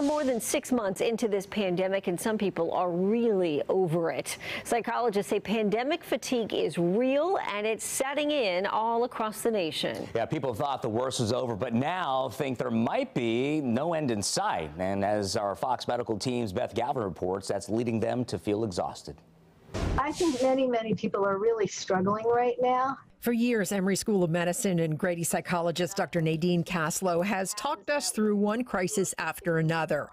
More than six months into this pandemic, and some people are really over it. Psychologists say pandemic fatigue is real and it's setting in all across the nation. Yeah, people thought the worst was over, but now think there might be no end in sight. And as our Fox Medical team's Beth Galvin reports, that's leading them to feel exhausted. I think many, many people are really struggling right now. For years, Emory School of Medicine and Grady psychologist Dr. Nadine Kaslow has talked us through one crisis after another.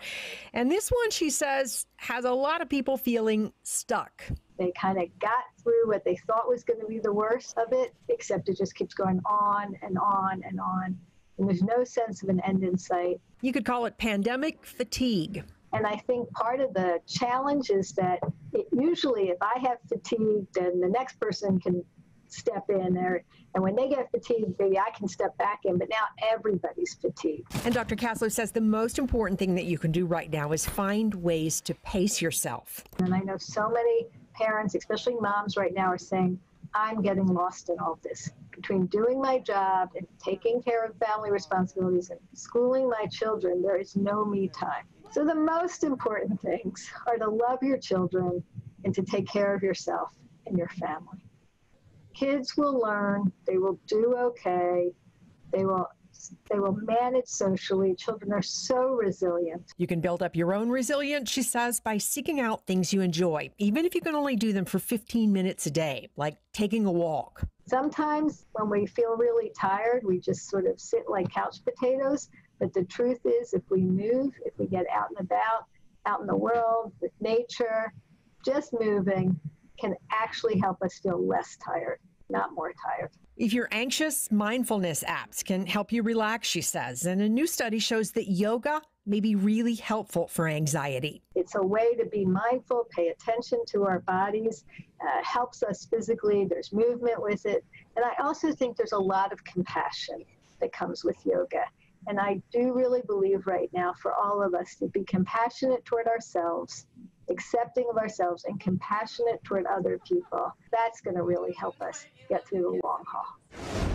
And this one, she says, has a lot of people feeling stuck. They kind of got through what they thought was going to be the worst of it, except it just keeps going on and on and on. And there's no sense of an end in sight. You could call it pandemic fatigue. And I think part of the challenge is that usually if I have fatigue, then the next person can step in there. And when they get fatigued, maybe I can step back in, but now everybody's fatigued. And Dr. Kaslow says the most important thing that you can do right now is find ways to pace yourself. And I know so many parents, especially moms right now, are saying, I'm getting lost in all this. Between doing my job and taking care of family responsibilities and schooling my children, there is no me time. So the most important things are to love your children and to take care of yourself and your family kids will learn, they will do okay, they will they will manage socially. Children are so resilient. You can build up your own resilience, she says, by seeking out things you enjoy, even if you can only do them for 15 minutes a day, like taking a walk. Sometimes when we feel really tired, we just sort of sit like couch potatoes. But the truth is, if we move, if we get out and about, out in the world with nature, just moving can actually help us feel less tired not more tired. If you're anxious, mindfulness apps can help you relax, she says. And a new study shows that yoga may be really helpful for anxiety. It's a way to be mindful, pay attention to our bodies, uh, helps us physically. There's movement with it. And I also think there's a lot of compassion that comes with yoga. And I do really believe right now for all of us to be compassionate toward ourselves accepting of ourselves and compassionate toward other people. That's going to really help us get through the long haul.